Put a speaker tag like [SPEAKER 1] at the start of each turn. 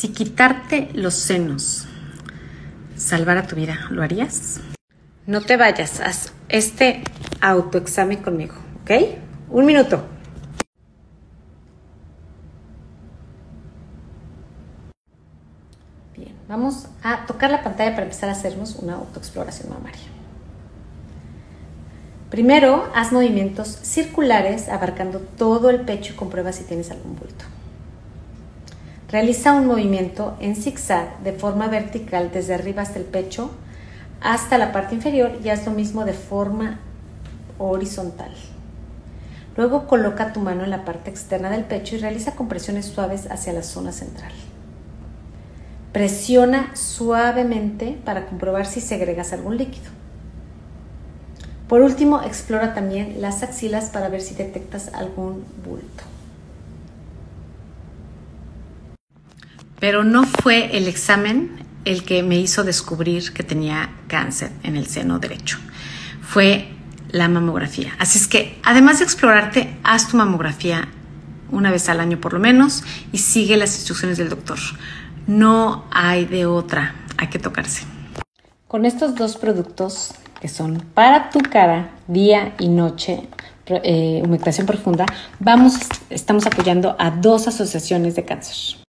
[SPEAKER 1] Si quitarte los senos salvara tu vida, ¿lo harías? No te vayas, haz este autoexamen conmigo, ¿ok? Un minuto. Bien, vamos a tocar la pantalla para empezar a hacernos una autoexploración mamaria. Primero, haz movimientos circulares abarcando todo el pecho y comprueba si tienes algún bulto. Realiza un movimiento en zigzag de forma vertical desde arriba hasta el pecho hasta la parte inferior y haz lo mismo de forma horizontal. Luego coloca tu mano en la parte externa del pecho y realiza compresiones suaves hacia la zona central. Presiona suavemente para comprobar si segregas algún líquido. Por último, explora también las axilas para ver si detectas algún bulto. Pero no fue el examen el que me hizo descubrir que tenía cáncer en el seno derecho. Fue la mamografía. Así es que, además de explorarte, haz tu mamografía una vez al año por lo menos y sigue las instrucciones del doctor. No hay de otra, hay que tocarse. Con estos dos productos que son para tu cara día y noche, eh, humectación profunda, vamos, estamos apoyando a dos asociaciones de cáncer.